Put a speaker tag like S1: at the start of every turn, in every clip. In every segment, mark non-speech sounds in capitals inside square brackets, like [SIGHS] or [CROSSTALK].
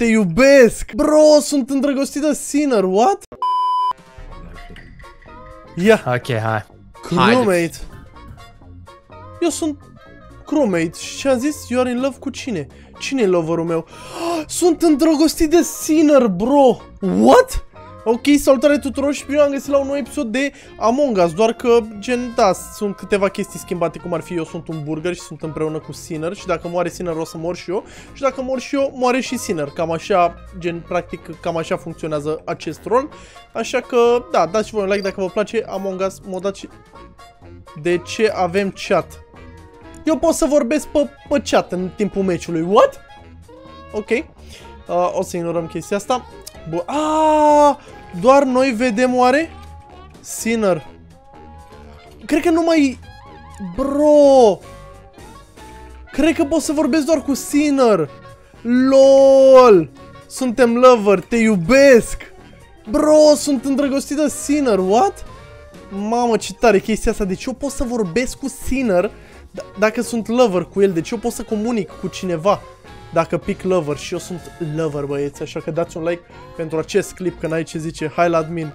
S1: te iubesc! Bro, sunt îndrăgostit de Sinner, what? Ia,
S2: Ok, hai.
S1: crewmate. Eu sunt crewmate și ce am zis? You are in love cu cine? Cine e loverul meu? [GASPS] Sunt îndrăgostit de Sinner, bro! What? Ok, salutare tuturor și bine am găsit la un nou episod de Among Us, doar că, gen, da, sunt câteva chestii schimbate, cum ar fi eu sunt un burger și sunt împreună cu Sinner și dacă moare Sinner o să mor și eu și dacă mor și eu, moare și Sinner, cam așa, gen, practic, cam așa funcționează acest rol, așa că, da, dați și voi un like dacă vă place Among Us, modați și... De ce avem chat? Eu pot să vorbesc pe, pe chat în timpul meciului, what? Ok, uh, o să ignorăm chestia asta. Bă, a, doar noi vedem oare? Sinner. Cred că nu mai... Bro! Cred că pot să vorbesc doar cu Sinner. LOL! Suntem lover, te iubesc! Bro, sunt îndrăgostit de Sinner, what? Mamă, ce tare chestia asta. Deci eu pot să vorbesc cu Sinner d- dacă sunt lover cu el. Deci eu pot să comunic cu cineva dacă pic lover și eu sunt lover, băieți. Așa că dați un like pentru acest clip, că n-ai ce zice. Hai la admin.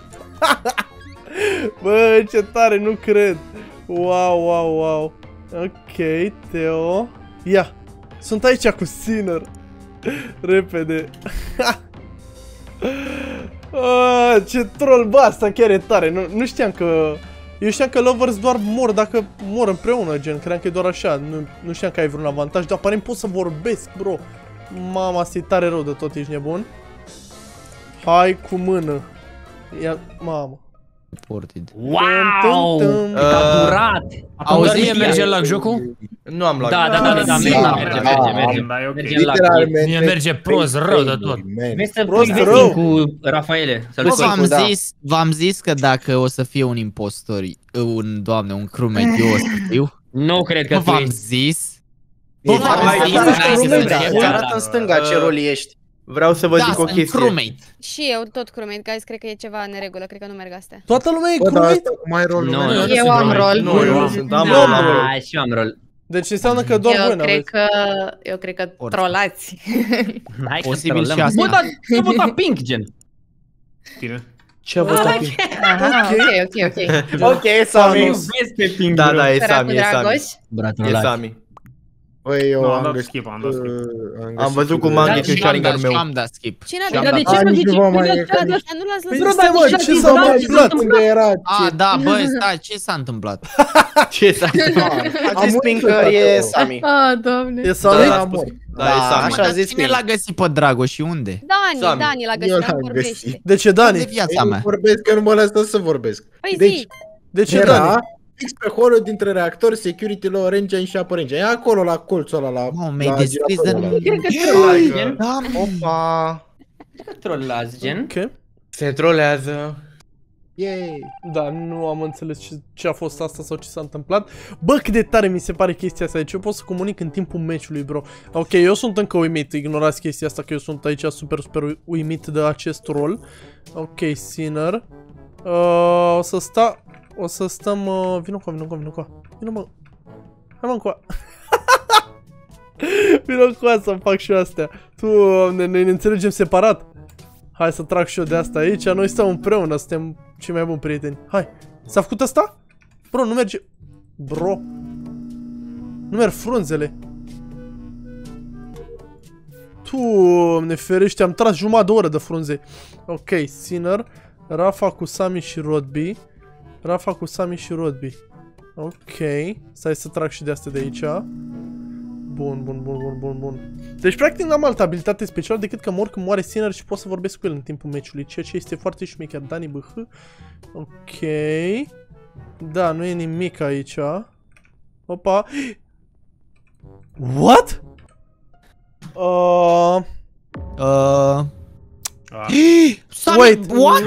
S1: [LAUGHS] Bă, ce tare, nu cred. Wow, wow, wow. Ok, Teo. Ia, sunt aici cu Sinner. [LAUGHS] Repede. [LAUGHS] Ah, ce troll, bă, asta chiar e tare. Nu, nu știam că... Eu știam că lovers doar mor dacă mor împreună, gen, credeam că e doar așa. Nu, nu știam că ai vreun avantaj, dar aparent pot să vorbesc, bro. Mama, asta e tare rău de tot, ești nebun? Hai cu mână. Ia, mamă.
S3: Ported.
S1: Tum,
S4: Wow!
S1: tum, tum.
S4: A durat!
S3: Auzi,
S2: Mie merge la jocul?
S3: Nu am luat.
S4: Da, da, da, da, da, merge,
S5: Da,
S4: merge,
S5: da,
S4: merge,
S5: da,
S4: merge.
S6: Da, e ok.
S4: Merge la
S5: Literalmente.
S2: Mie merge prost, rău de tot.
S4: Vrei să
S1: Prost
S4: povestim
S1: rău.
S4: cu Rafaele? Să-l
S3: Bă,
S4: scot.
S3: v-am
S5: da.
S3: zis, v-am zis că dacă o să fie un impostor, un, doamne, un crewmate, eu o să fiu.
S4: Nu cred că
S3: Bă,
S4: tu
S3: v-am
S4: ești.
S3: zis.
S5: Bă,
S3: Bă, v-am
S5: hai,
S3: zis,
S5: hai,
S3: hai
S5: hai,
S3: să
S5: hai,
S3: vedem.
S5: hai,
S7: Îți arată în stânga ce rol ești.
S3: Vreau să vă Da, zic o sunt chestie. crewmate.
S8: Și eu tot crewmate, guys, cred că e ceva în neregulă, cred că nu merg astea.
S1: Toată lumea e
S5: Bă, dar
S1: crewmate?
S5: asta cum ai rolul
S4: Nu,
S5: meu?
S4: nu.
S9: Eu am rol.
S3: Nu, eu am, sunt, am
S1: Nu,
S3: rol,
S1: am
S3: am rol.
S4: Da, și eu am rol.
S1: Deci înseamnă că doar voi
S9: Eu cred
S1: n-aveți.
S9: că, eu cred că [LAUGHS]
S3: Orice.
S9: trolați.
S4: Hai că
S3: Posibil
S4: trolăm.
S3: și asta.
S4: Bă, dar ce [LAUGHS] vota Pink, gen?
S6: Tine.
S5: Ce a votat Pink?
S9: Aha, ok, ok, ok.
S7: Ok, Sami.
S4: Vezi pe Pink,
S3: Da,
S4: bro.
S3: da, e
S9: Săracul
S3: Sami, e Sami.
S9: Dragoș.
S4: Bratul
S3: E
S4: ăla.
S3: Sami.
S5: Băi, eu
S6: Nu, am
S5: am
S6: dat
S5: găsit...
S6: skip, am dat skip.
S5: uh,
S3: Am
S5: găsit
S3: văzut cum
S5: video.
S3: am
S9: Da,
S3: ghicit
S9: și
S3: și Sharingan și meu. am dat skip.
S8: Cine a
S3: Și am
S8: dat?
S4: Dar de
S3: dat-
S4: ce nu
S5: Ai,
S4: zici?
S5: nu vă mai
S4: Păi,
S5: e
S4: dar-
S5: ca
S4: dar-
S5: niște-
S8: Dar nu l-ați
S1: Păi
S8: lăsat.
S1: stai, mă, ce s-a
S4: Da,
S1: mai
S4: ce
S1: întâmplat?
S5: Unde era?
S3: A, da, bă, stai, ce s-a întâmplat? [LAUGHS] Ce s-a
S7: A zis Pink că e Sami.
S9: Ah, doamne.
S1: E să
S3: Da,
S5: Da,
S3: da,
S5: mor.
S3: Da, e Sami.
S7: așa a zis
S3: Cine
S7: Pink.
S3: l-a găsit pe Dragoș și unde?
S8: Dani,
S3: Sami.
S8: Dani l-a
S5: Eu
S8: găsit,
S5: l-am
S8: dar vorbește.
S5: găsit.
S1: De ce, Dani?
S3: De viața
S5: Eu
S3: mea.
S5: vorbesc că nu mă lasă să vorbesc.
S8: Păi
S5: Deci,
S8: zi,
S1: De ce, Dani?
S5: Era fix pe holul dintre reactor, security, low engine și upper engine. E acolo la colțul ăla, la...
S3: Mă, mi-ai
S5: la
S3: descris de...
S5: giratorul ăla.
S4: Cred că trolați, gen.
S3: Da,
S7: Opa.
S4: Cred că trolați, gen.
S1: Ok.
S3: Se trolează.
S5: Yay.
S1: Da, nu am înțeles ce, ce a fost asta sau ce s-a întâmplat. Bă, cât de tare mi se pare chestia asta. Deci eu pot să comunic în timpul meciului, bro. Ok, eu sunt încă uimit. Ignorați chestia asta că eu sunt aici super, super ui- uimit de acest rol. Ok, Sinner. Uh, o să sta... O să stăm... Uh, vino cu vino cu vino cu Vino mă... Hai mă cu [LAUGHS] Vino cu să fac și eu astea. Tu, ne, ne, ne înțelegem separat. Hai să trag și eu de asta aici. Noi stăm împreună, suntem cei mai buni prieteni. Hai. S-a făcut asta? Bro, nu merge... Bro. Nu merg frunzele. Tu, ne ferește, am tras jumătate de oră de frunze. Ok, Sinner, Rafa cu Sami și Rodby. Rafa cu Sami și Rodby. Ok, stai să trag și de astea de aici. Bun, bun, bun, bun, bun, bun. Deci, practic, n-am altă abilitate specială decât că mor când moare Sinner și pot să vorbesc cu el în timpul meciului, ceea ce este foarte șmecher. Dani BH. Ok. Da, nu e nimic aici. Opa. What? Uh,
S3: Uh...
S6: Ah. [GASPS]
S3: Sami,
S1: Wait.
S3: what?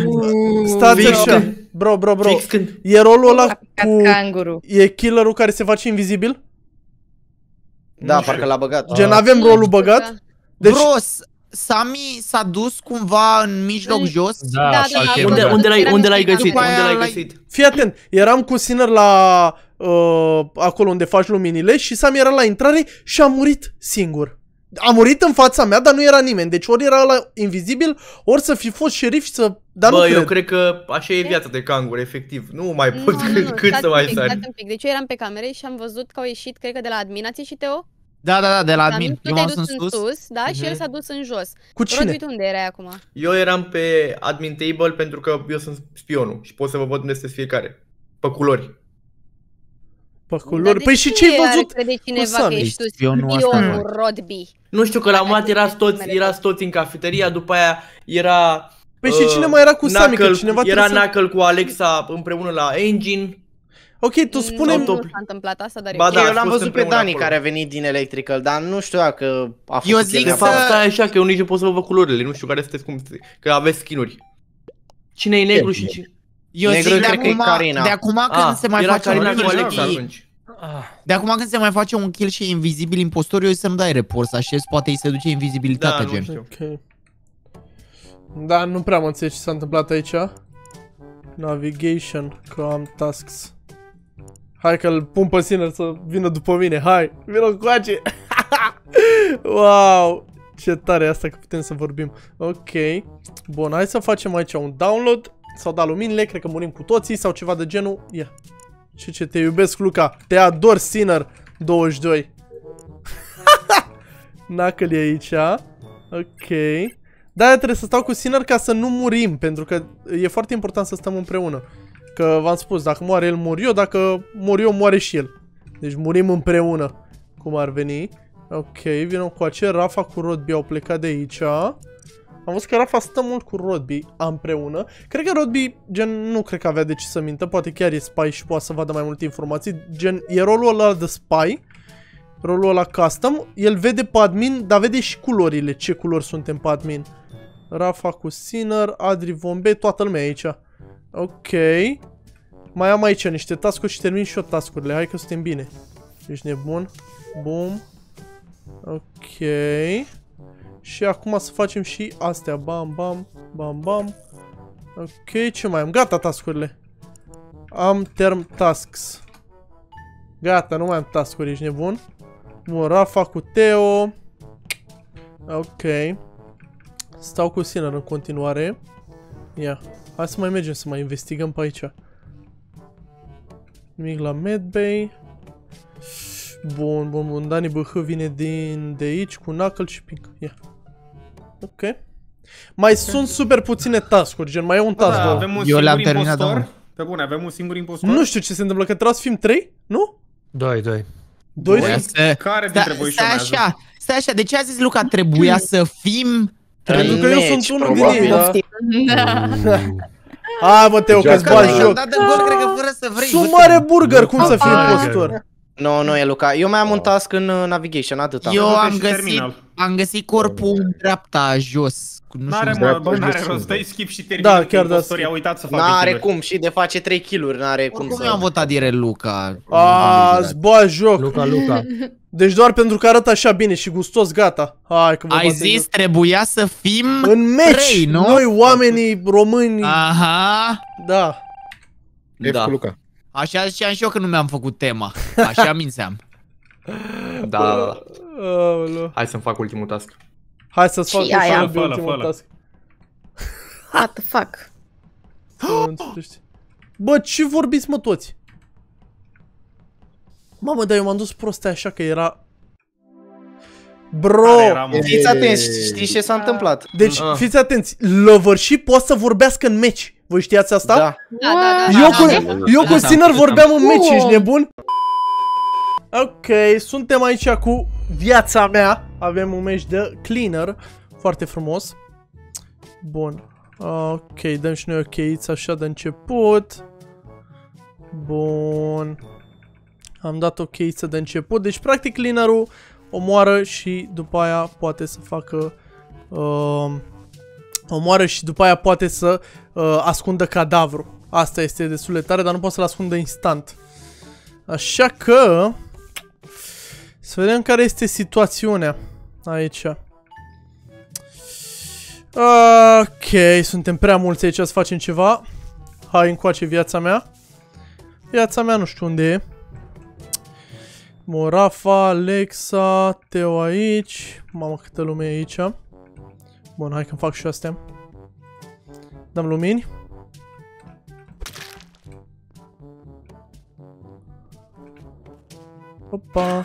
S1: stați
S3: Fix
S1: așa. Bro, bro, bro.
S3: Fix când...
S1: E rolul ăla
S9: A picat
S1: cu...
S9: canguru.
S1: E killerul care se face invizibil?
S7: Da, parcă l-a băgat.
S1: Gen, avem rolul băgat? Deci,
S3: Bro, S- Sami s-a dus cumva în mijloc
S8: În-
S3: jos?
S2: Da,
S8: Da,
S2: așa
S8: da,
S2: că e
S8: da.
S3: Unde,
S2: băgat.
S3: unde l-ai,
S8: Era
S3: unde l-ai
S8: mișto.
S3: găsit?
S1: După
S3: Unde
S1: aia
S3: l-ai
S1: l-ai-
S3: găsit?
S1: fii atent. Eram cu Sinner la... Uh, acolo unde faci luminile și Sami era la intrare și a murit singur. A murit în fața mea, dar nu era nimeni. Deci ori era ăla invizibil, ori să fi fost șerif și să... Dar
S5: Bă,
S1: nu
S5: eu
S1: cred.
S5: cred că așa e viața de cangur, efectiv. Nu mai
S8: Nu,
S5: pot
S8: nu,
S5: cât,
S8: nu,
S5: cât
S8: stați
S5: să
S8: un
S5: mai
S8: pic,
S5: sari.
S8: stați un pic. Deci eu eram pe camere și am văzut că au ieșit, cred că de la admin. Ați ieșit, Teo?
S3: Da, da, da, de la
S8: Da,
S3: admin.
S8: nu? Tu
S3: Eu
S8: te-ai
S3: m-am
S8: dus
S3: sunt
S8: în
S3: sus.
S8: sus, da? Și el
S5: Mhm.
S8: s-a dus în jos.
S1: Cu cine?
S8: Rodby, tu unde erai acum?
S5: Eu eram pe admin table pentru că eu sunt spionul și pot să vă văd unde sunteți fiecare. Pe culori.
S1: Pe
S8: Dar
S1: culori.
S8: de
S1: Păi și
S8: ce
S1: ce ai
S8: ar
S1: văzut?
S8: crede cineva
S1: Sami?
S8: că ești tu
S3: Spionul ăsta
S8: spionul
S3: nu.
S8: Rodby?
S5: Nu știu că la un moment dat
S8: Hai,
S5: erați toți,
S8: mereu.
S5: erați toți în cafeteria, după aia era...
S1: Păi și
S5: uh,
S1: cine mai era cu Sami? Că
S5: Knuckle-
S1: cineva
S5: Era
S1: trebuie să...
S5: Knuckle cu Alexa împreună la engine.
S1: Ok, tu
S8: Nu,
S1: spune
S8: nu
S5: top-
S8: s-a întâmplat asta, dar e
S5: Ba
S8: ok.
S5: da,
S7: eu
S5: ați
S7: l-am
S5: fost
S7: văzut pe
S5: împreună
S7: Dani
S5: acolo.
S7: care a venit din Electrical, dar nu știu dacă a făcut
S3: Eu
S7: el
S3: zic
S5: De
S3: să-
S7: treaba.
S5: fapt, stai așa că eu nici nu pot să vă văd culorile, nu știu care sunteți cum... Că aveți skinuri. Cine e negru și cine...
S3: Eu
S7: Negru
S3: zic de
S7: cred că e
S3: acum,
S7: Carina.
S3: de acum când
S5: Ah,
S3: se mai
S5: era
S3: face un
S5: Carina cu
S3: kill
S5: Alexa
S3: și...
S5: atunci.
S3: De acum când se mai face un kill și e invizibil impostor, eu zic să nu dai report, să aștepți, poate îi se duce
S5: Da,
S3: invizibilitatea,
S5: nu
S3: gen.
S5: știu.
S1: Ok. Da, nu prea am înțeles ce s-a întâmplat aici. Navigation, că am tasks. Hai că îl pun pe Sinner să vină după mine. Hai, vină cu ace. [LAUGHS] wow, ce tare e asta că putem să vorbim. Ok. Bun, hai să facem aici un download. S-au dat luminile, cred că murim cu toții sau ceva de genul. Ia. Și ce te iubesc, Luca. Te ador, Sinner. 22. Knuckle e aici. Ok. Da, trebuie să stau cu Sinner ca să nu murim, pentru că e foarte important să stăm împreună. Că v-am spus, dacă moare el, mor eu, dacă mor eu, moare și el. Deci murim împreună, cum ar veni. Ok, vină cu acel Rafa cu Rodby au plecat de aici. Am văzut că Rafa stă mult cu Rodby împreună. Cred că Rodby, gen, nu cred că avea de ce să mintă, poate chiar e spy și poate să vadă mai multe informații. Gen, e rolul ăla de spy, rolul ăla custom, el vede pe admin, dar vede și culorile, ce culori suntem pe admin. Rafa cu Sinner, Adri Vombe, toată lumea aici. Ok. Mai am aici niște tascuri și termin și eu tascurile. Hai că suntem bine. Ești nebun. Bum. Ok. Și acum să facem și astea. Bam, bam, bam, bam. Ok, ce mai am? Gata tascurile. Am term tasks. Gata, nu mai am tascuri, ești nebun? Bun, Rafa cu Teo. Ok. Stau cu Sinner în continuare. Ia. Hai să mai mergem să mai investigăm pe aici. Nimic la Medbay. Bun, bun, bun. Dani BH vine din de aici cu Knuckle și Pink. Ia. Ok. Mai sunt super puține task-uri, gen mai e un
S6: Bă,
S1: task.
S6: da,
S1: două.
S6: avem un
S3: Eu le-am
S6: singur
S3: terminat,
S6: impostor.
S3: da,
S6: Pe bune, avem un singur impostor.
S1: Nu știu ce se întâmplă, că trebuie să fim 3? Nu?
S2: Doi, doi.
S1: Doi?
S3: Trebuia să...
S6: Care dintre
S3: Stai,
S6: voi
S3: stai
S6: șomează?
S3: așa, stai așa, de ce a zis Luca trebuia să fim
S1: Pentru
S7: În
S1: că eu
S7: meci,
S1: sunt unul din
S7: probabil.
S1: ei, da? [LAUGHS]
S9: Da.
S1: Hai mă, Teo, că-ți
S7: Joacă
S1: bagi
S7: la-
S1: joc.
S3: Dat de gol, cred că fără să vrei.
S1: Sunt
S3: uite.
S1: mare burger, cum să fiu
S9: Ah.
S1: impostor?
S7: Nu, nu e Luca. Eu mai am un task în uh, navigation, atâta.
S3: Eu
S6: Uite
S3: am
S6: și
S3: găsit,
S6: terminal.
S3: am găsit corpul în dreapta jos. Nu
S6: N-are,
S3: știu,
S6: mă, bă, n-are
S5: Dreapta
S6: rost,
S5: jos.
S6: dai skip și termin.
S1: Da, chiar da,
S6: Impostorii
S1: skip.
S6: au uitat să facă
S7: N-are
S6: kill-uri.
S7: cum și de face 3 kill-uri, n-are cum
S3: Oricum eu am
S7: să...
S3: votat direct Luca.
S1: A, îți bagi joc.
S2: Luca, Luca.
S1: Deci doar pentru că arată așa bine și gustos, gata. Hai că vă
S3: Ai
S1: bate
S3: zis
S1: joc.
S3: trebuia să fim...
S1: În meci,
S3: trei, nu?
S1: noi oamenii români,
S3: Aha.
S1: da.
S5: F
S4: Da.
S5: cu Luca.
S3: Așa ziceam și eu că nu mi-am făcut tema. Așa mințeam. [LAUGHS]
S5: Da, da, da.
S1: Aoleu.
S5: Hai să-mi fac ultimul task.
S1: Hai să-ți
S9: Și
S1: fac eu
S9: aia.
S1: și
S6: Fă-l,
S1: ultimul
S6: fă-l.
S1: task. [LAUGHS]
S9: What the fuck?
S1: Nu înțelegi. Bă, ce vorbiți mă toți? Mamă, dar eu m-am dus prost așa că era... Bro!
S6: Care era, mă?
S7: Fiți atenți, știți ce s-a întâmplat?
S1: Deci,
S5: Ah.
S1: fiți atenți, Lovership poate să vorbească în meci. Voi știați asta?
S7: Da.
S8: Da, da, da.
S1: Eu
S8: da,
S1: cu,
S8: da.
S1: eu cu
S3: Da,
S1: Sinner
S3: da,
S1: vorbeam în meci,
S9: Cum?
S1: ești nebun? Ok, suntem aici cu viața mea. Avem un meci de cleaner. Foarte frumos. Bun. Ok, dăm și noi o cheiță așa de început. Bun. Am dat o cheiță de început. Deci, practic, cleanerul omoară și după aia poate să facă... Uh, omoară și după aia poate să uh, ascundă cadavru. Asta este destul de tare, dar nu poate să-l ascundă instant. Așa că... Să vedem care este situațiunea aici. Ok, suntem prea mulți aici să facem ceva. Hai încoace viața mea. Viața mea nu știu unde e. Bun, Rafa, Alexa, Teo aici. Mamă, câtă lume e aici. Bun, hai că fac și astea. Dăm lumini. Opa.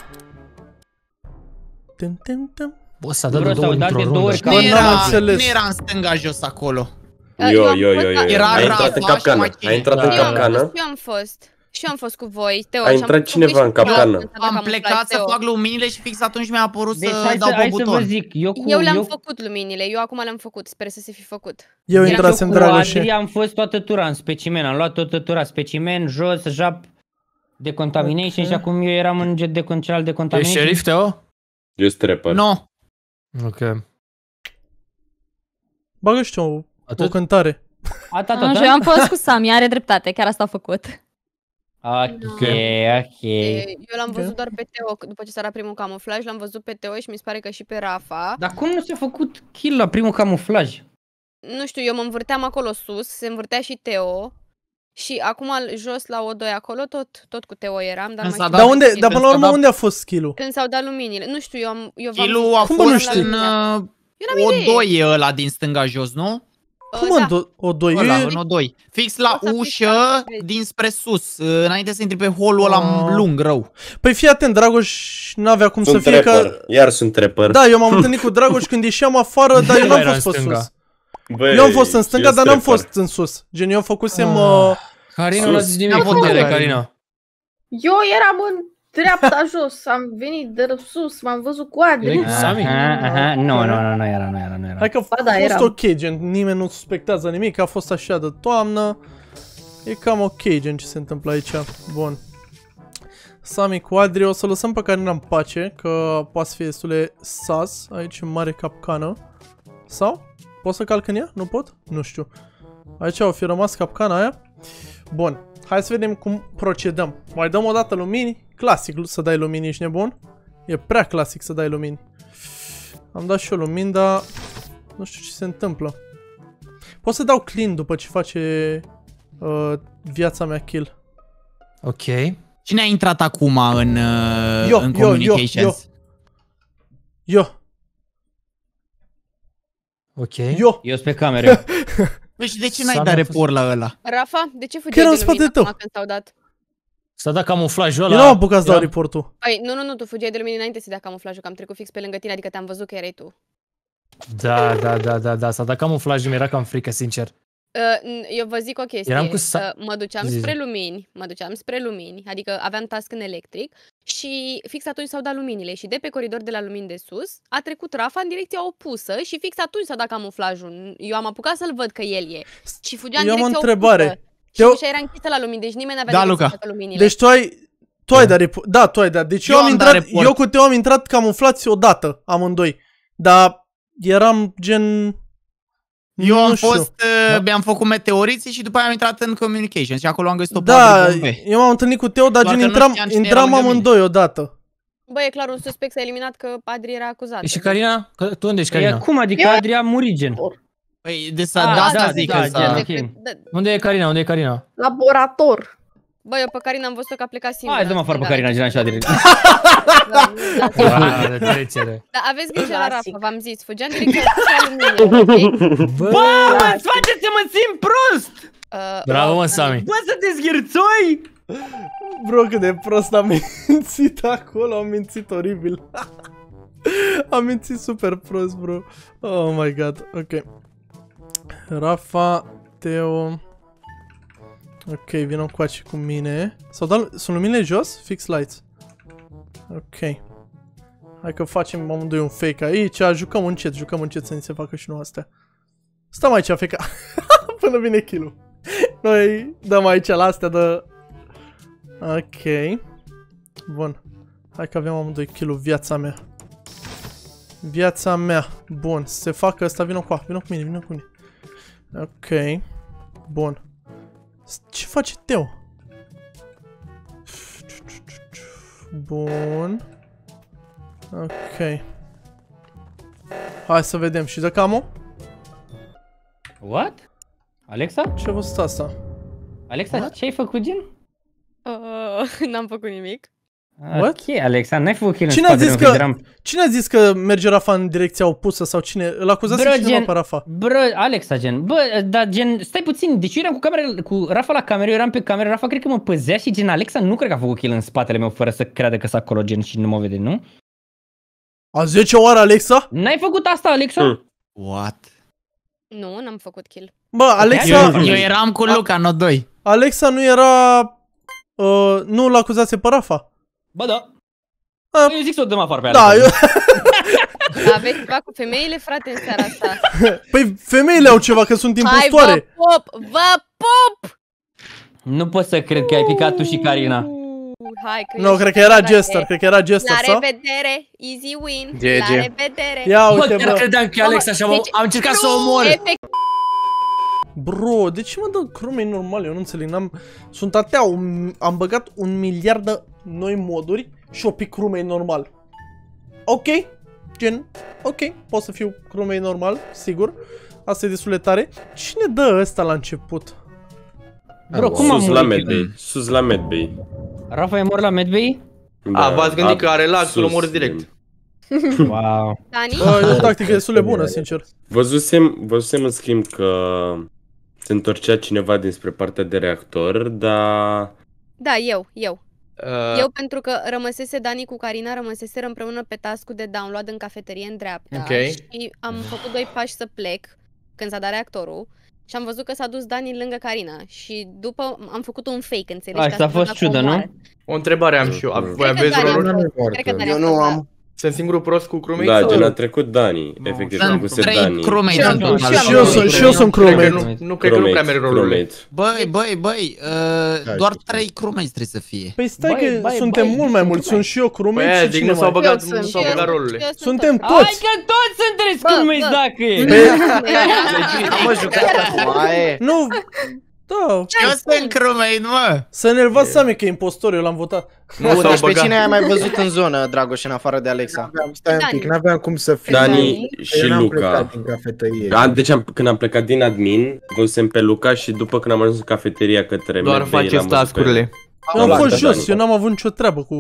S1: Tim, tim, tim.
S2: Bă, s-a dat de
S4: Bro,
S2: două
S4: s-au dat
S2: într-o
S4: de
S2: rundă.
S4: două ori
S3: Nu
S1: Bă, n-am
S3: era,
S1: înțeles.
S3: nu era în stânga jos acolo.
S8: Uh,
S10: Yo,
S8: am
S10: yo,
S8: fost
S10: yo, yo,
S8: la-
S10: yo.
S3: Era
S10: A intrat în
S3: Rafa și mai
S10: capcană.
S3: cine?
S10: A intrat în
S4: Da.
S8: Eu am
S10: capcană.
S8: fost, eu am fost. Și eu am fost cu voi, Teo.
S10: A
S8: și am
S10: intrat
S8: făcut
S10: cineva
S8: și
S10: în
S8: cu Teo,
S10: capcană.
S8: când s-a dat
S3: Am
S8: camuflaj,
S3: plecat să
S8: Teo.
S3: fac luminile și fix atunci mi-a apărut
S4: Deci
S3: să
S4: hai
S3: dau
S4: să,
S3: pe
S4: hai să vă
S3: buton.
S4: zic, eu cu...
S8: Eu le-am
S4: eu,
S8: făcut luminile, eu acum le-am făcut, sper să se fi făcut.
S1: Eu
S8: Era
S1: intrasem
S4: cu
S1: Dragoșe.
S4: Adri am fost toată tura în specimen, am luat toată tura specimen, jos, jap, decontamination
S1: Ok.
S4: și acum eu eram în jet de celălalt
S2: E
S4: decontamination.
S2: șerif, Teo?
S10: Eu sunt rapper.
S3: Nu,
S2: Ok.
S1: Bagă și o, o
S2: Atât?
S1: cântare.
S4: A, ta, ta,
S11: Așa,
S4: ta?
S11: eu am fost cu Sami, are dreptate, chiar asta a făcut.
S4: Ok, ok.
S8: E, Eu l-am
S1: Ok.
S8: văzut doar pe Teo, că după ce s-a dat primul camuflaj, l-am văzut pe Teo și mi se pare că și pe Rafa.
S4: Dar cum nu s-a făcut kill la primul camuflaj?
S8: Nu știu, eu mă învârteam acolo sus, se învârtea și Teo. Și acum jos la O2 acolo, tot, tot cu Teo eram, dar
S3: Când
S8: mai
S3: s-a
S8: știu
S3: dat-
S1: Dar
S8: când
S1: unde,
S8: s-a
S1: dar până la
S3: s-a
S1: urmă
S3: dat-
S1: unde a fost skill-ul?
S8: Când s-au dat luminile. Nu știu, eu am eu v-am
S3: Kilu
S8: zis-
S3: a
S1: Cum bă, nu
S3: fost
S1: știi?
S3: în uh,
S8: Eu n-am idee.
S3: O2 e ăla din stânga jos, nu?
S8: Uh,
S1: Cum
S8: da.
S1: în do- o doi?
S3: Ăla,
S1: Eu-
S3: în O2. Fix la
S8: O să fii
S3: ușă,
S8: ca-
S3: dinspre sus, uh, înainte să intri pe holul ăla
S1: Ah.
S3: lung, rău.
S1: Păi fii atent, Dragoș n-avea cum
S10: Sunt
S1: să fie
S10: rapper.
S1: că...
S10: Iar sunt trapper.
S1: Da, eu m-am [LAUGHS] întâlnit cu Dragoș când ieșeam afară, dar eu
S2: Nu
S1: n-am
S2: era
S1: fost
S2: în
S1: pe
S2: stânga.
S1: sus.
S10: Băi,
S1: Eu am fost în stânga,
S10: eu
S1: dar
S10: sunt
S1: n-am
S10: trapper.
S1: fost în sus. Gen, eu făcusem...
S2: Ah.
S1: Uh,
S2: Carina nu a
S10: Sus.
S2: zis nimic
S3: N-a făcut
S2: putere,
S3: Carina.
S2: Carina.
S9: Eu eram în dreapta jos, am venit de sus, m-am văzut cu Adri.
S2: Erai cu Sami?
S4: Aha, aha, nu, nu, nu, nu era, nu era, nu era.
S1: hai că a
S9: Ba da,
S1: fost
S9: eram.
S1: ok, gen, nimeni nu suspectează nimic, a fost așa de toamnă. E cam ok, gen, ce se întâmplă aici. Bun. Sami cu Adri, o să lăsăm pe Carina în pace, că poate să fie destul de sas, aici în mare capcană. Sau? Pot să calc în ea? Nu pot? Nu știu. Aici o fi rămas capcana aia. Bun. Hai să vedem cum procedăm. Mai dăm o dată lumini. Clasic să dai lumini, ești nebun? E prea clasic să dai lumini. Am dat și eu lumini, dar nu știu ce se întâmplă. Pot să dau clean după ce face uh, viața mea kill.
S2: Ok.
S3: Cine a intrat acum în, uh,
S1: Eu,
S3: în
S1: eu, eu,
S3: communications?
S1: Eu,
S2: Ok.
S1: eu.
S4: Eu sunt pe cameră. [LAUGHS]
S3: Păi și de ce n-ai
S2: Sami
S3: dat
S2: a fost-
S3: report la ăla?
S8: Rafa, de ce
S1: Chiar
S8: fugeai
S1: în
S8: de
S1: spatele
S8: lumină
S1: tău.
S8: acum când s-au dat?
S2: S-a dat camuflajul
S1: Eu
S2: ăla.
S1: n-am apucat să dau
S2: Eram-
S1: reportul.
S8: Păi, nu, nu, nu, tu fugeai de lumină înainte să dea camuflajul, că am trecut fix pe lângă tine, adică te-am văzut că erai tu.
S2: Da, da, da, da, da, s-a dat camuflajul, mi-era cam frică, sincer.
S8: Uh, n- eu vă zic o chestie.
S2: Eram cu sa-
S8: uh, mă duceam
S2: Zi, zi.
S8: spre lumini, mă duceam spre lumini, adică aveam task în electric și fix atunci s-au dat luminile și de pe coridor de la lumini de sus a trecut Rafa în direcția opusă și fix atunci s-a dat camuflajul. Eu am apucat să-l văd că el e și fugea în
S1: Eu am o
S8: direcția
S1: întrebare.
S8: opusă. Și
S1: Teo-
S8: ușa era închisă la lumini, deci nimeni n-avea
S3: Da,
S8: decât
S3: Luca.
S8: să facă luminile.
S1: Deci tu ai... Tu ai dat report. Da, tu ai dat. Deci eu,
S3: Eu
S1: am
S3: am dat
S1: intrat,
S3: report.
S1: eu cu Teo am intrat camuflați odată, amândoi. Dar eram gen...
S3: Eu
S1: nu
S3: am
S1: știu.
S3: fost, uh, mi-am făcut meteoriții și după aia am intrat în communications și acolo am găsit o
S1: Da,
S3: patru bombe.
S1: eu m-am întâlnit cu Teo, dar
S3: Doar
S1: gen
S3: că nu
S1: intram,
S3: știam cine era
S1: intram
S3: lângă mine.
S1: amândoi odată.
S8: Bă, e clar, un suspect s-a eliminat că Adri era acuzat.
S2: E și Carina? Că- Tu unde ești,
S4: E
S2: Carina?
S4: cum adică
S9: Eu-
S4: Adria a murit, gen?
S3: Păi de să
S4: Ah,
S3: da, asta
S4: da,
S3: zic
S4: da,
S3: că
S4: da,
S3: s-a-
S4: ok.
S8: Da,
S2: Unde e Carina? Unde e Carina?
S9: Laborator.
S8: Bă, eu pe Carina am văzut că a plecat singură.
S4: Hai să mă afară pe Carina, gen așa direct.
S8: Da, da, da.
S2: Ah, de trecere.
S8: Dar aveți grijă la Rafa,
S9: Clasic.
S8: v-am zis, fugea în direcția la lumină, ok?
S2: Bă,
S4: Mă, îți faceți să mă simt prost!
S8: Uh,
S2: bravo, mă,
S8: uh,
S2: Sami.
S4: Bă, să te zghirțoi!
S1: Bro, cât de prost am mințit acolo, am mințit oribil. am mințit super prost, bro. Oh my god, ok. Rafa, Teo... Ok, vină coace cu mine. Sau dat, sunt luminile jos? Fix lights. Ok. Hai că facem amândoi un fake aici, jucăm încet, jucăm încet să ni se facă și nu astea. Stăm aici, fake [LAUGHS] Până vine kill Noi dăm aici la astea de... Ok. Bun. Hai că avem amândoi kill viața mea. Viața mea. Bun. Se facă ăsta, vină cu a. Vină cu mine, vină cu mine. Ok. Bun. S- Ce face Teo? Bun. Ok. Hai să vedem. Și de camo?
S4: What? Alexa?
S1: Ce a fost asta?
S4: Alexa, ce ai făcut, gen?
S8: Uh, [LAUGHS] n-am făcut nimic.
S1: What?
S4: Ok, Alexa, n-ai făcut kill în
S1: Cine a
S4: spate,
S1: zis
S4: nu,
S1: că-
S4: eram-
S1: Cine a zis că merge Rafa în direcția opusă sau cine? Îl acuzați
S4: Bro,
S1: cineva
S4: gen-
S1: pe Rafa.
S4: Bă, Alexa, gen, bă, dar gen, stai puțin, deci eu eram cu camera, cu Rafa la cameră, eu eram pe cameră, Rafa cred că mă păzea și gen Alexa nu cred că a făcut kill în spatele meu fără să creadă că s-a acolo gen și nu mă vede, nu?
S1: A 10 oară, Alexa?
S4: N-ai făcut asta, Alexa?
S10: Hmm.
S3: What?
S8: Nu, n-am făcut kill.
S1: Bă, Alexa,
S3: Eu, eu eram cu Luca, no 2.
S1: Alexa nu era... Uh, nu l acuzase pe Rafa.
S4: Bă, da.
S1: A.
S4: Eu zic să o dăm afară pe
S1: Da,
S4: Alexa.
S1: eu... [LAUGHS]
S8: Aveți ceva cu femeile, frate, în seara asta. [LAUGHS]
S1: Păi femeile au ceva, că sunt
S8: Hai, vă
S1: impostoare.
S8: pop! Vă pop!
S4: Nu pot să cred că ai picat tu și Carina.
S8: Uh, Hai, că
S1: Nu,
S8: ești
S1: cred că era
S8: frate.
S1: Jester, cred că era Jester,
S8: La
S1: sau?
S8: revedere, easy win,
S7: GG.
S8: la revedere.
S1: Ia
S2: Bă,
S1: uite,
S2: chiar
S1: bă.
S2: credeam că e Alex așa, mă,
S8: Deci,
S2: am încercat să o
S8: nu,
S2: omor.
S8: Efect,
S1: Bro, de ce mă dă crumei normal? Eu nu înțeleg, n-am... Sunt atâtea, un... am băgat un miliard de noi moduri și o pic crumei normal. Ok, gen, ok, pot să fiu crumei normal, sigur. Asta e destul de tare. Cine dă ăsta la început?
S4: Bro, cum am
S10: Sus la
S4: murit?
S10: medbay. Sus la medbay.
S4: Rafa e mor la Medbay?
S5: A, v-ați gândit că are lag,
S10: sus.
S5: să-l omor direct. [LAUGHS]
S4: Wow.
S8: Dani?
S1: Bă, e o tactică destul de bună, sincer.
S10: Văzusem, văzusem în schimb că se întorcea cineva dinspre partea de reactor, dar...
S8: Da, eu, eu.
S5: Uh,
S8: Eu pentru că rămăsese Dani cu Carina, rămăseseră împreună pe task de download în cafeterie în dreapta
S5: Ok.
S8: și am făcut doi pași să plec când s-a dat reactorul și am văzut că s-a dus Dani lângă Carina și după am făcut un fake, înțelegi?
S4: Asta
S8: ca
S4: a
S8: să mă
S4: fost
S8: facă
S4: ciudă, nu?
S8: omoare.
S5: o întrebare am și eu. Voi
S8: Cred că
S5: aveți
S8: Dani a
S5: rolul?
S8: fost. Cred că Dani a
S7: Eu nu
S8: fost, da.
S7: am.
S5: Sunt singurul prost cu crewmate?
S10: Da,
S5: sau-
S10: gen a trecut Dani, efectiv, a
S3: Sunt
S10: trecuse
S3: trei
S10: Dani.
S3: crewmates
S5: Și
S3: în
S5: am-
S3: total.
S5: și am-
S1: Și eu sunt- și eu sunt
S5: Cred că
S1: crewmate.
S5: nu, nu cred că nu prea merg rolurile.
S10: crewmate.
S3: Băi, băi, băi, uh,
S12: Da,
S3: doar
S12: știu.
S3: trei crewmates trebuie să fie.
S1: Păi stai
S4: Băi,
S1: că
S4: băi,
S1: suntem
S4: băi,
S1: mult mai
S4: sunt
S1: mulți,
S4: mai-
S1: sunt și eu
S5: Păi
S1: crewmate
S5: aia
S1: și
S5: zic,
S1: cine
S5: nu s-au
S1: mai?
S5: băgat,
S9: Eu
S5: nu
S9: sunt,
S5: s-au
S9: eu
S5: băgat
S9: sunt.
S5: rolurile.
S8: Eu sunt
S1: Suntem
S8: tot.
S1: toți!
S4: Hai că toți sunteți
S8: Bă,
S4: crewmates
S8: bă.
S4: dacă e!
S7: Am mă jucat acum, aia e.
S1: Nu, da,
S3: Eu sunt crewmate, mă!
S1: să ne luați seama că e impostor, eu l-am votat.
S5: Nu
S7: Bun,
S5: s-au
S7: deci pe
S5: băgat.
S7: cine ai mai văzut în zonă, Dragoș, în afară de Alexa?
S12: N-aveam, stai un pic,
S8: Dani.
S12: n-aveam cum să fiu.
S10: Dani
S12: Eu
S10: și
S12: n-am
S10: Luca.
S12: plecat din cafetărie.
S10: A, deci am, când am plecat din admin, văzusem pe Luca și după când am ajuns în cafeteria către
S5: Doar
S10: medbay,
S5: faceți
S10: l-am văzut pe-
S5: task-urile.
S1: Eu am
S10: la
S1: fost
S10: Dani.
S1: jos, eu n-am avut nicio treabă cu...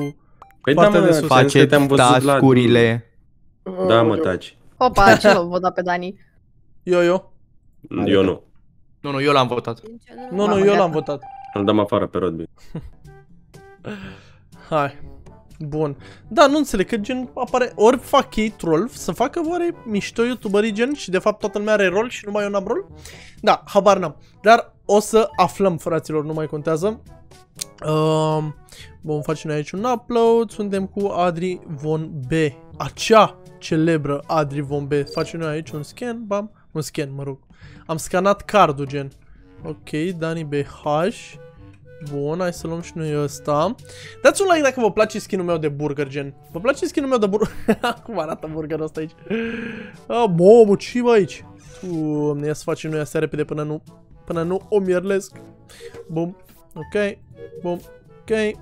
S10: Păi da,
S1: Partea
S10: mă,
S1: de sus.
S10: ți-am zis că te-am văzut la... Da, mă, taci.
S9: Opa, ce l-a votat pe Dani?
S1: Eu, eu.
S10: Eu nu.
S5: Nu, nu, eu l-am votat.
S1: Nu, nu,
S9: Mamă,
S1: eu
S9: gata.
S1: l-am votat.
S10: Îl dăm afară pe Rodby. [LAUGHS]
S1: Hai. Bun. Da, nu înțeleg că gen apare... Ori fac ei troll, să facă oare mișto youtuberii gen și de fapt toată lumea are rol și numai eu n-am rol? Da, habar n-am. Dar o să aflăm, fraților, nu mai contează. Um, vom face noi aici un upload. Suntem cu Adri Von B. Acea celebră Adri Von B. Facem noi aici un scan, bam. Un scan, mă rog. Am scanat cardul, gen. Ok, Dani BH. Bun, hai să luăm și noi ăsta. Dați un like dacă vă place skin-ul meu de burger, gen. Vă place skin-ul meu de burger? [LAUGHS] Cum arată burgerul ăsta aici? Ah, mamă, ce bă aici? Doamne, ia să facem noi astea repede până nu, până nu o mierlesc. Bum, ok, bum, ok.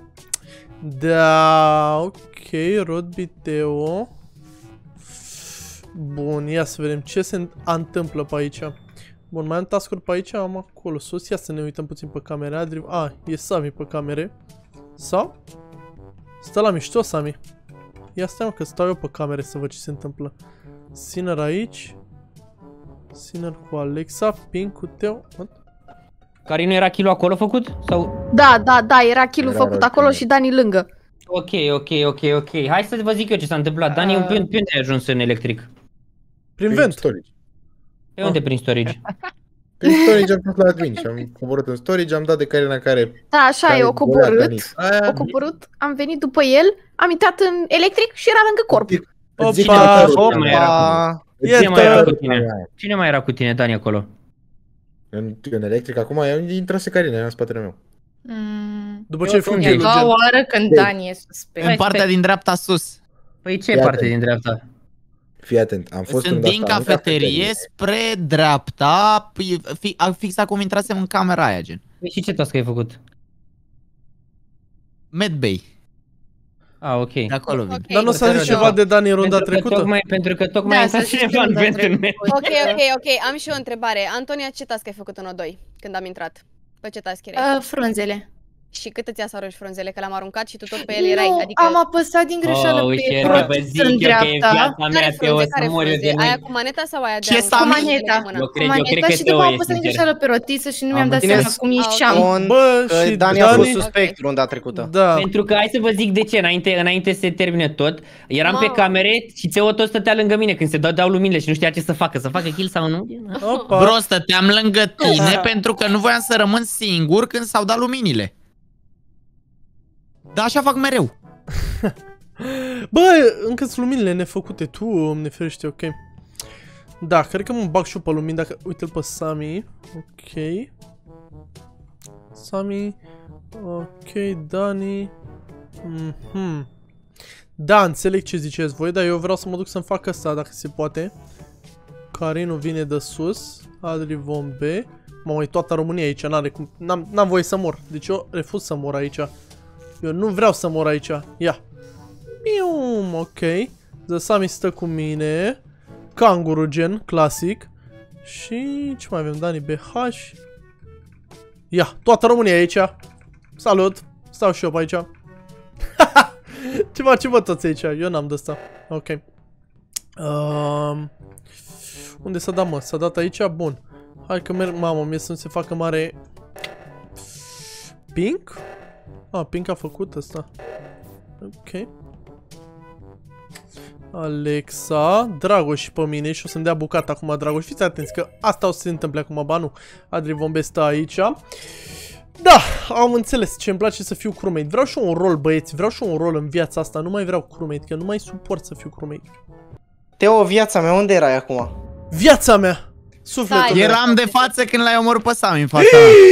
S1: Da, ok, Rod Biteo. Bun, ia să vedem ce se întâmplă pe aici. Bun, mai am task pe aici, am acolo sus. Ia să ne uităm puțin pe camere. Adri... A, e Sami pe camere. Sau? Stă la mișto, Sami. Ia stai mă, că stau eu pe camere să văd ce se întâmplă. Sinner aici. Sinner cu Alexa, Pink cu Teo. What?
S4: Care nu era kill acolo făcut? Sau...
S9: Da, da, da, era kill
S12: Era
S9: făcut
S12: rău,
S9: acolo
S12: da.
S9: și Dani lângă.
S4: Ok, ok, ok, ok. Hai să vă zic eu ce s-a întâmplat. Dani, pe, pe unde ai ajuns în electric?
S1: Prin vent.
S12: storage.
S4: Pe unde prin storage? [LAUGHS]
S12: Prin storage am fost la admin și am coborât în storage, am dat de Carina care...
S9: Da, așa
S12: care
S9: e, o
S12: golea
S9: coborât.
S12: Dani. Aia,
S9: O coborât, am venit după el, am intrat în electric și era lângă corp.
S12: îți zic
S1: Opa,
S12: că-
S4: opa. mai era
S7: Opa!
S4: Cine mai era
S1: Iertă!
S4: cu tine? Cine mai era cu tine, Dani, acolo?
S12: În, în electric, acum eu intrase Carina, era în spatele meu.
S9: Mm.
S1: După ce ai făcut
S9: E a
S1: kill
S9: doua
S1: gen.
S9: oară când Dani e suspect.
S3: În partea din dreapta sus.
S4: Păi ce
S12: Iată.
S4: parte din dreapta?
S12: Fii atent, am fost
S3: Sunt
S12: în
S3: din
S12: asta, în
S3: cafeterie spre dreapta, pi- fi- a- fix acum intrasem în camera aia, gen.
S4: Păi și ce task ai făcut?
S3: Medbay,
S4: Ah, ok.
S3: de acolo vin.
S8: Ok.
S1: Dar nu s-a zis
S8: Pentru
S1: ceva
S8: că-
S1: de Dani în runda
S4: pentru că
S1: trecută?
S4: tocmai, pentru că tocmai
S9: Da,
S4: a intrat
S9: să zici
S4: cineva în
S9: runda
S4: vent în
S9: trecută.
S4: mine.
S8: Ok, ok, ok, am și eu o întrebare. Antonia, ce task ai făcut în O2 când am intrat? Pe ce task erai?
S9: Uh, frunzele.
S8: Și cât îți ia să arunci frunzele? Că l-am aruncat și tu tot pe el erai.
S9: Nu,
S8: Adică...
S9: am apăsat din greșeală
S4: Oh,
S9: pe
S4: uite,
S9: rotiță
S4: vă zic
S9: în
S4: eu că e
S9: dreapta.
S4: viața mea,
S8: Care
S4: Teo,
S8: frunze?
S4: să
S8: Care
S4: mor eu de
S8: frunze? Aia
S4: mâini.
S8: cu maneta sau aia de
S3: Ce
S8: a
S3: s-a
S9: Cu
S8: arunca
S3: Sami?
S9: maneta,
S4: Eu
S9: cu
S4: cred- eu cred
S9: maneta
S4: că
S9: și
S4: Teo
S9: după am
S4: e
S9: pus din
S4: sincer.
S9: greșeală pe rotiță și nu mi-am
S2: Am
S9: dat seama
S7: înțeles.
S9: cum
S8: Ah,
S9: ieșeam.
S7: Cont
S1: Bă,
S7: că
S1: și
S7: Dani a fost
S1: Dani-
S7: suspect runda trecută.
S1: Da.
S4: Pentru că hai să vă zic de ce, înainte, înainte să se termine tot, eram pe
S8: Mamă.
S4: camere și Teo tot stătea lângă mine când se dau, dau luminile și nu știa ce să facă, să facă kill sau nu.
S1: Opa.
S3: Bro, stăteam lângă tine pentru că nu voiam să rămân singur când s-au dat luminile. Da, așa fac mereu. [LAUGHS]
S1: Bă, încă sunt luminile nefăcute, tu ne ferește, ok. Da, cred că mă bag și eu pe lumini dacă... Uite-l pe Sami. Ok. Sami. Ok, Dani. Mhm. Da, înțeleg ce ziceți voi, dar eu vreau să mă duc să-mi fac asta, dacă se poate. Carinu vine de sus. Adri vom B. Mă, e toată România aici, n-are cum... N-am, n-am voie să mor. Deci eu refuz să mor aici. Eu nu vreau să mor aici. Ia. Pium, ok. The Sami stă cu mine. Kanguru gen, clasic. Și ce mai avem? Dani BH. Ia, toată România e aici. Salut. Stau și eu pe aici. [LAUGHS] ce face, bă, toți aici? Eu n-am de asta. Ok. Um, unde s-a dat, mă? S-a dat aici? Bun. Hai că merg, mamă, mie să nu se facă mare... Pink? Ah, Pink a făcut asta. Ok. Alexa, Dragoș și pe mine și o să-mi dea bucata acum Dragoș. Fiți atenți că asta o să se întâmple acum, ba nu. Adri Vombe stă aici. Da, am înțeles ce îmi place să fiu crewmate. Vreau și eu un rol, băieți, vreau și eu un rol în viața asta. Nu mai vreau crewmate, că nu mai suport să fiu crewmate.
S7: Teo, viața mea, unde erai acum?
S1: Viața mea! Sufletul
S8: Stai.
S1: meu.
S3: Eram de față când l-ai omorât pe Sami în fața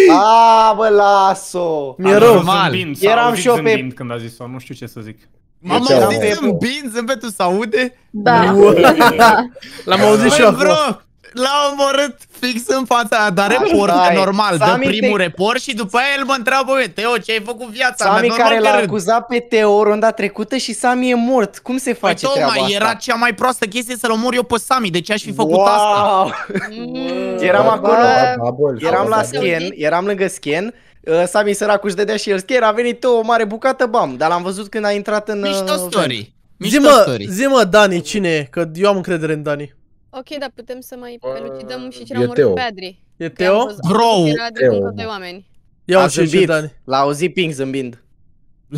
S3: mea.
S7: A, bă, las-o!
S1: Mi-e
S6: Am
S1: rău.
S6: auzit
S3: normal.
S6: Zâmbind, s-a
S7: Eram
S6: auzit
S7: și eu pe-
S6: zâmbind când a zis-o, nu știu ce să zic.
S3: M-am
S12: Ce
S3: auzit
S7: am?
S3: zâmbind, zâmbetul se aude? [LAUGHS]
S9: Da.
S1: L-am auzit și eu
S3: Băi, bro,
S1: acum.
S3: L-a omorât fix în fața aia, dar
S7: Așa
S3: report,
S7: e.
S3: normal, dă
S7: Sami
S3: primul
S7: te-
S3: report și după aia el mă întreabă, băi, Teo, ce ai făcut viața mea?
S7: Sami
S3: Normal
S7: care
S3: că
S7: l-a
S3: râd.
S7: acuzat pe Teo runda trecută și Sami e mort. Cum se
S3: Păi
S7: face treaba
S3: tocmai,
S7: asta?
S3: era cea mai proastă chestie să-l omor eu pe Sami, de ce aș fi făcut asta?
S7: wow!
S8: Mm.
S7: Eram
S12: Ba,
S7: acolo,
S12: ba, ba, bol,
S7: eram
S12: ba,
S7: la
S12: ba,
S7: scan, eram lângă scan. uh, Sami săracul își dădea și el scan, a venit Teo o mare bucată, bam. Dar l-am văzut când a intrat în...
S3: Mișto
S7: uh,
S3: story. Mișto
S1: Zi-mă,
S3: story.
S1: zi-mă, Dani, cine e? Că eu am încredere în Dani.
S8: Ok, dar putem să mai
S12: Bă,
S8: elucidăm și ce
S12: e
S8: l-a omorât
S12: Teo.
S8: pe Adri.
S1: E
S8: Că am
S1: Teo?
S8: văzut-
S3: Bro,
S8: am văzut că Era Adri
S12: Teo,
S8: cu încă
S12: mă.
S8: doi oameni.
S1: Ia
S7: A
S1: o și ce
S7: zâmbit.
S1: Dani.
S7: L-a auzit ping zâmbind. [LAUGHS]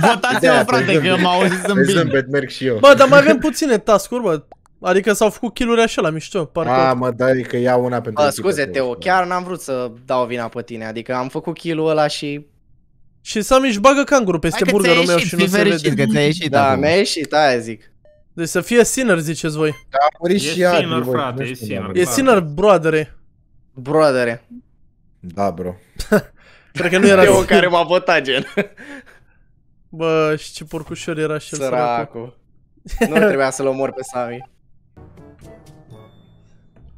S3: Votați-mă,
S12: Ideea,
S3: frate,
S12: pe
S3: că m-au auzit
S12: Pe
S3: zâmbind.
S12: zâmbet merg și eu.
S1: Bă, dar mai avem puține task-uri, bă. Adică s-au făcut kill-uri așa la mișto, parcă.
S12: A, mă, dai că ia una pentru
S7: Bă,
S12: echipă,
S7: scuze, Teo, chiar n-am vrut să dau vina pe tine. Adică am făcut kill-ul ăla și...
S1: Și Sami își bagă canguru peste
S3: Hai că
S1: burgerul
S3: ți-a
S1: meu
S3: ieșit,
S1: și nu
S3: fii
S1: se
S3: fericit
S1: vede.
S3: că ți-a ieșit
S7: Da,
S3: acum.
S7: mi-a ieșit, aia zic.
S1: Deci să fie sinner, ziceți voi.
S12: A murit
S6: E
S12: și Adri,
S6: sinner,
S12: voi,
S6: frate,
S12: nu
S6: e
S12: știu,
S6: sinner.
S12: da,
S1: E
S6: Clar.
S1: sinner, broadere.
S7: Broadere.
S12: Da, bro. [LAUGHS]
S1: Cred că nu era
S7: Teo care m-a votat, gen. [LAUGHS]
S1: Bă, și ce porcușor era și el săracul.
S7: Săracul. Nu trebuia să-l omor pe Sami.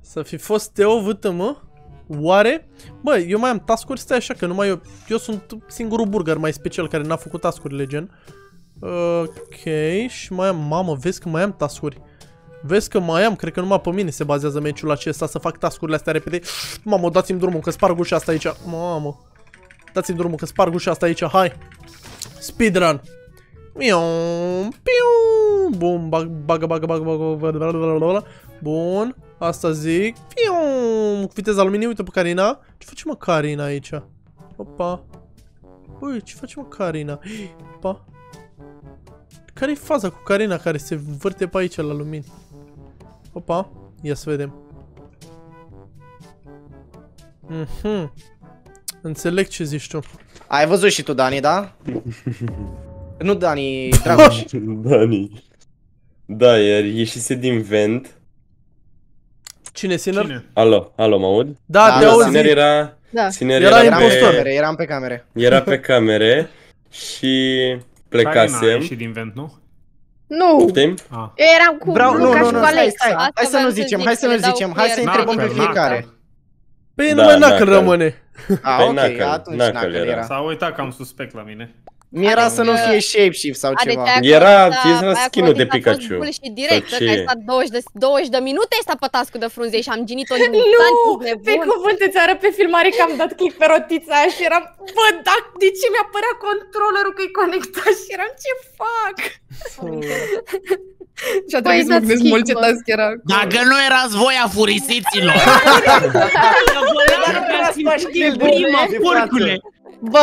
S1: Să fi fost Teo vâtămă? Oare? Bă, eu mai am task-uri, stai așa că numai eu, eu sunt singurul burger mai special care n-a făcut task-urile, gen. Ok, și mai am, mamă, vezi că mai am task-uri. Vezi că mai am, cred că numai pe mine se bazează meciul acesta să fac task-urile astea repede. Mamă, dați-mi drumul că sparg ușa asta aici. Mamă. Dați-mi drumul că sparg ușa asta aici, hai. Speedrun. Miau, piu, bun, bag, bagă, bagă, bagă, bagă, bagă, bagă, bun, asta zic, piu, cu viteza luminii, uite pe Carina, ce face mă Carina aici? Opa, ui, ce face mă Carina? Opa, care-i faza cu Carina care se vârte pe aici la lumini? Opa, ia să vedem. Mhm, înțeleg ce zici tu.
S7: Ai văzut și tu, Dani, da? [LAUGHS] nu Dani, [LAUGHS] Dragoș.
S10: Dani. Da, iar ieșise din vent.
S1: Cine, Sinner?
S6: Cine?
S10: Alo, alo, mă aud?
S1: Da,
S7: Da,
S1: te
S7: da,
S1: auzi.
S10: Sinner era...
S9: Da.
S10: Sinner
S1: Era
S10: era,
S7: Eram pe
S1: impostor.
S7: camere, eram pe camere.
S10: era pe camere și
S6: Carina a
S10: plecasem.
S6: ieșit din vent, nu?
S9: Nu!
S10: Poftim?
S6: Ah.
S9: Eu eram cu
S7: Vreau, nu,
S9: Luca
S7: nu,
S9: și
S7: nu,
S9: cu
S7: stai,
S9: Alexa.
S7: stai.
S8: Asta
S7: Hai să
S8: voiam
S7: nu
S8: să
S7: zicem,
S8: zic,
S7: hai să
S8: să
S7: nu
S8: le dau
S7: zicem,
S8: cu
S7: hai să
S8: el.
S7: întrebăm pe
S6: Knuckle,
S7: fiecare.
S6: Knuckle.
S1: Păi
S10: Da,
S1: numai Knuckle
S10: Knuckle.
S1: rămâne.
S7: A,
S10: Păi
S7: ok,
S10: Knuckle,
S7: atunci
S10: Knuckle
S7: Knuckle
S10: era.
S7: era.
S6: S-a uitat că am suspect la mine.
S7: Mi-era să nu
S8: Adică-
S7: fie shapeshift sau
S8: A, deci
S7: ceva.
S8: aia cu
S10: Era-
S8: ăsta-
S10: era
S8: aia cu
S10: skin-ul de
S8: ăsta a fost
S10: Pikachu.
S8: bullshit direct,
S10: Sau
S8: că ai
S10: ce?
S8: stat 20 de, 20 de minute, ai stat pe task de frunze și am ginit o [LAUGHS]
S13: Nu,
S8: nebun.
S13: pe cuvânt îți arăt pe filmare că am dat click pe rotița aia și eram, bă, da, de ce mi apărea controllerul că e conectat și eram, ce fac? [LAUGHS] și a
S9: Păi,
S13: trebuit să mă
S9: dați
S13: gândesc
S9: kick,
S13: mult ce
S9: bă.
S13: task era.
S3: Dacă nu erați voi a furisiților.
S2: Prima, porcule!
S9: Bă,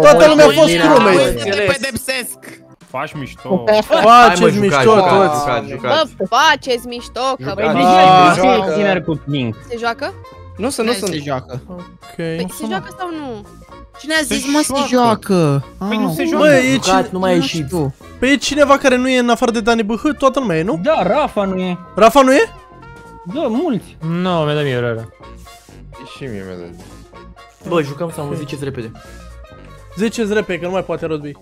S1: Toată lumea a fost
S3: Voi
S1: crewmate.
S3: să te pedepsesc.
S6: Faci mișto.
S1: Faceți mișto toți.
S8: Bă, faceți mișto, că
S4: Păi
S8: bă,
S4: deja
S7: joacă.
S4: e tiner cu Pink.
S8: se joacă?
S7: Nu sunt, nu sunt.
S3: se joacă.
S1: Ok.
S8: Păi se joacă sau nu?
S3: Cine a zis, mă, se joacă?
S6: Păi nu se
S1: Bă,
S6: joacă.
S1: e,
S3: Jucat,
S1: ci...
S3: nu mai a ieșit.
S1: păi e cineva care nu e în afară de Dani BH? Toată lumea e, nu?
S4: Da, Rafa nu e.
S1: Rafa nu e?
S4: Da, mulți.
S2: Nu, mi-a dat mie rără.
S12: Și mie mi-a dat.
S5: Bă, jucăm sau ziceți repede.
S1: Ziceți repede, că nu mai poate Rodby.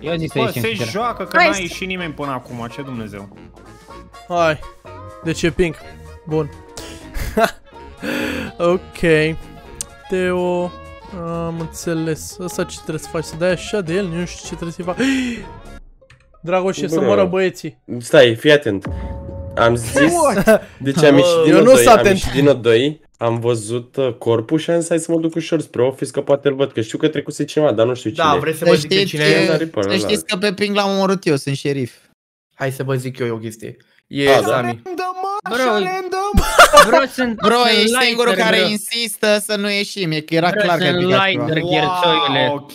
S4: Eu zic să
S6: Bă,
S4: ieșim
S6: se
S4: sincer.
S6: joacă că
S9: Hai
S6: n-a
S9: să-
S6: ieșit nimeni până acum, ce Dumnezeu.
S1: Hai. Deci e pink. Bun. [LAUGHS] ok. Teo. Am înțeles. Ăsta ce trebuie să faci? Să dai așa de el? Nu știu ce trebuie să-i fac. [GASPS] Dragoșe, să
S10: Bro.
S1: moară băieții.
S10: Stai, fii atent. Am zis... Deci am ieșit din
S1: Eu nu
S10: O2,
S1: sunt
S10: am
S1: atent.
S10: ieșit din O2, am văzut uh, corpul și am zis hai să mă duc ușor spre office că poate îl văd, că știu că trecuse cineva, dar nu știu cine.
S5: Da, vrei să
S3: Să
S5: vă zic pe
S3: știți,
S5: cine
S10: e?
S5: e?
S10: Dar Reaper,
S3: să
S10: ăla.
S3: știți că pe ping l-am omorât eu, sunt șerif.
S5: Hai să vă zic eu o chestie. E
S10: A, da.
S5: Sami.
S4: Bro, bro, sunt
S3: Bro,
S4: sunt
S3: ești
S4: lighter,
S3: singurul care
S4: bro.
S3: insistă să nu ieșim, e că era
S4: Bro,
S3: clar că ai
S4: sunt
S3: picat
S4: lighter,
S3: ceva.
S4: gherțoiule.
S6: Ok.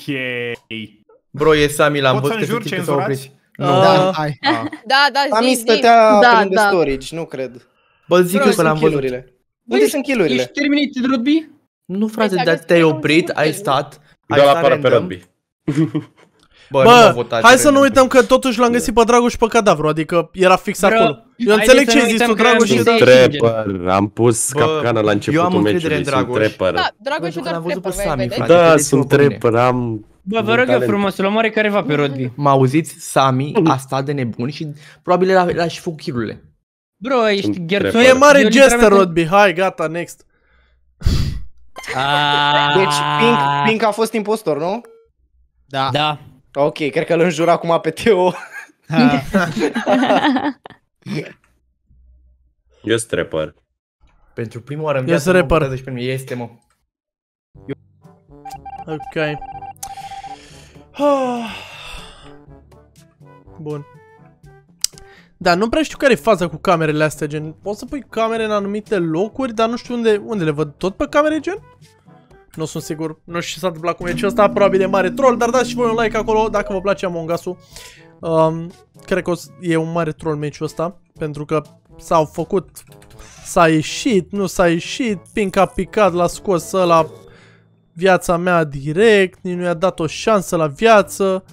S5: Bro, e Sami, l-am
S6: Pot să
S5: văzut
S6: înjur
S5: că
S6: ce
S5: s-a oprit.
S6: înjurați?
S5: Nu.
S3: Da, hai.
S8: Da, da,
S7: Sami
S8: zi, zi.
S7: stătea
S9: Da,
S7: pe lângă
S9: da.
S7: storage, nu cred.
S5: Bă, zic
S7: Unde
S5: eu că l-am
S7: sunt
S5: văzut.
S7: killurile? Unde sunt killurile?
S4: Ești terminat, Rodby?
S5: Nu, frate,
S8: Deci
S5: dar
S8: aveți
S5: te-ai
S8: că nu
S5: oprit,
S8: sunt
S5: ai
S8: kill.
S5: stat, ai
S10: Da, la
S5: stat
S10: pară pe
S5: random.
S10: rugby. [LAUGHS]
S5: Bă, nu mă
S1: Bă,
S5: votați
S1: hai să nu
S5: random.
S1: uităm că totuși l-am găsit pe Dragoș pe cadavru, adică era fix
S4: Bro,
S1: acolo. Eu
S4: haideți
S1: înțeleg
S4: să
S1: ce
S4: nu
S1: ai zis
S4: uităm
S1: tu,
S4: că am
S1: Dragoș,
S4: zis
S1: și
S4: de
S1: da.
S4: aici.
S10: Trapper, am pus
S5: Bă,
S10: capcana la începutul
S5: eu am încredere
S10: meciului,
S5: în
S10: sunt
S5: Dragoș.
S10: trapper.
S8: Da, Dragoș
S5: Pentru
S8: e
S5: că
S8: doar
S5: l-am văzut pe
S8: trapper,
S5: Sami,
S8: vedeți?
S5: frate.
S10: Da,
S5: vedeți-mă
S10: sunt
S5: pe mine.
S10: trapper, am...
S4: Bă, vă rog eu frumos, să-l omoare careva pe Rodby.
S5: Mă auziți? Sami a stat de nebun și probabil l-a, l-a și făcut kill-urile.
S4: Bro, ești
S10: Sunt
S4: gherțoi.
S1: Nu
S10: trapper.
S1: e mare
S4: Eu
S1: gestă,
S4: literalmente-
S1: Rodby. Hai, gata, next.
S7: Deci Pink, Pink a fost impostor, nu?
S3: Da.
S4: Da.
S7: Ok, cred că îl înjur acum pe Teo. [LAUGHS]
S10: Eu sunt trapper.
S5: Pentru prima oară în
S1: Eu
S5: viață
S1: sunt
S5: mă
S1: rapper.
S5: votează și pe mine. Este, mă.
S1: Ok. Ah. [SIGHS] Bun. Da, nu prea știu care e faza cu camerele astea, gen. Poți să pui camere în anumite locuri, dar nu știu unde, unde le văd. Tot pe camere, gen? Nu sunt sigur. Nu știu ce s-a întâmplat cu meciul ăsta, probabil e mare troll, dar dați și voi un like acolo dacă vă place Among Us-ul. Um, cred că o să- e un mare troll meciul ăsta, pentru că s-au făcut, s-a ieșit, nu s-a ieșit, Pink a picat, l-a scos ăla viața mea direct, nici nu i-a dat o șansă la viață.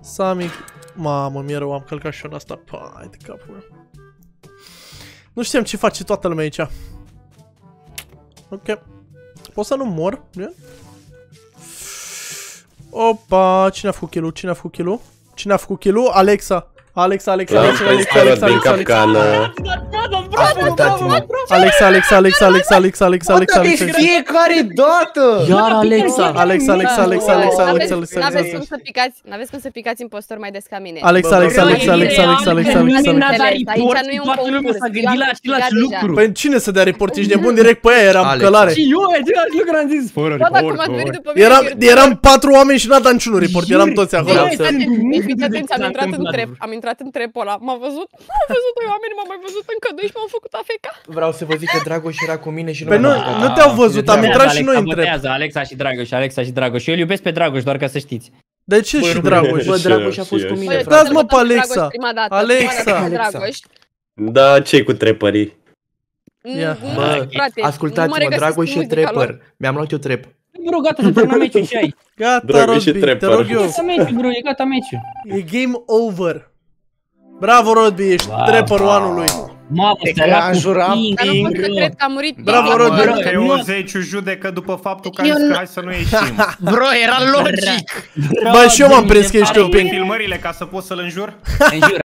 S1: Sami... Mamă, mi-e rău, am călcat și eu în asta. Pai de capul meu. Nu știam ce face toată lumea aici. Ok. Pot să nu mor? Nu? Opa, cine a făcut kill-ul? Cine a făcut kill-ul? Cine a făcut kill-ul? Alexa. Alexa, Alexa,
S10: L-am
S1: Alexa,
S10: prins
S1: Alexa,
S10: pe
S1: Alexa,
S10: Rodby în
S1: Alexa, Alexa.
S10: capcană.
S5: Ascultați-mă.
S1: Alexa, Alexa, Alexa, Alexa, Alexa, Alexa, Alexa,
S7: de
S1: Alexa.
S7: fiecare dată!
S5: Iar Alexa.
S1: Alexa, Alexa, Alexa, Alexa, Alexa, Alexa,
S8: N-aveți
S1: Alexa.
S8: cum să picați, n-aveți cum să picați impostor mai des ca mine.
S1: Alexa,
S5: Bă,
S1: Alexa,
S5: bă,
S1: Alexa,
S5: e
S1: Alexa,
S4: real
S1: Alexa,
S4: că
S1: Alexa,
S4: nimeni
S1: Alexa,
S4: n-a
S1: Alexa.
S4: dat
S8: Aici
S4: report
S8: nu e
S4: și
S8: un
S4: toată lumea
S8: concurs,
S4: s-a gândit
S8: eu
S4: la
S8: am
S4: același
S8: câștigat
S4: lucru.
S1: Păi cine să dea report? Ești nebun direct pe aia, eram
S5: Alex.
S1: călare.
S4: Și eu același lucru am zis. Fără
S8: Bă, dar cum ați venit după mine?
S1: Eram,
S8: Virtual?
S1: eram patru oameni și n-a dat niciunul report, eram toți acolo.
S5: Vreau
S8: Deci,
S5: să-
S8: deci, fiți atenți, am
S4: S-a
S8: intrat în
S4: întâmplat.
S8: trep, am intrat în trepul ăla, m-a văzut, m-a văzut doi oameni, m-a mai văzut încă doi și m-am făcut AFK.
S5: Vreau să vă zic că Dragoș era cu mine și nu
S1: Păi
S5: m-a
S1: nu,
S5: băgat.
S1: nu te-au văzut, am
S5: Alexa,
S1: intrat și noi în trep.
S4: Votează Alexa și Dragoș, Alexa și Dragoș. Eu îl iubesc pe Dragoș, doar ca să știți.
S1: De ce și Dragoș?
S5: Bă,
S10: Și
S5: Dragoș
S10: eu,
S5: a fost
S10: și
S5: cu
S10: eu,
S5: mine,
S10: și eu.
S5: frate.
S1: Dați mă pe
S8: Dragoș
S1: Alexa.
S8: Prima dată,
S1: Alexa.
S8: prima dată cu
S5: Alexa.
S8: Dragoș.
S10: Da, ce cu trepării?
S1: Ia.
S8: Mm,
S5: Bă,
S8: frate, nu mă
S5: ascultați-mă,
S8: regăsesc
S5: Dragoș
S8: în
S5: e
S8: muzica lor.
S5: trapper. Mi-am luat eu trap.
S4: Bro, gata, să terminăm meciul și ai.
S1: Gata,
S10: Dragoș și
S1: Rodby, te
S10: trapper.
S1: rog eu.
S4: Gata meciul, bro, e gata meciul.
S1: E game over. Bravo, Rodby, ești
S4: Wow.
S1: trapperul anului.
S4: Mamă,
S7: Te
S4: săracul
S7: înjuram.
S4: Pink,
S8: Dar nu pot să
S4: bro.
S8: cred că a murit
S1: Bravo,
S8: Pink.
S1: Rodby.
S6: Bă,
S4: bro,
S6: că
S4: nu-
S6: eu zeciu judecă după faptul că
S9: Eu
S6: ai zis
S9: nu-
S6: că hai să nu ieșim. [LAUGHS]
S3: Bro, era logic.
S1: Bă, și eu m-am prins că ești un
S6: Pune
S1: ping.
S6: filmările ca să pot să-l înjur?
S4: Înjură.